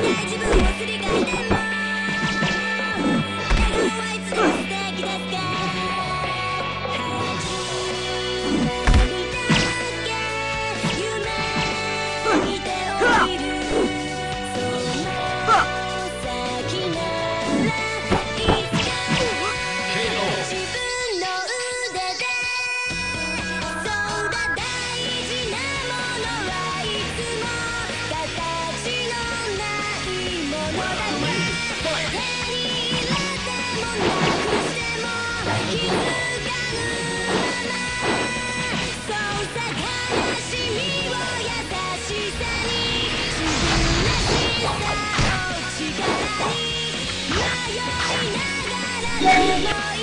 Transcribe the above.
ない自分を Yeah.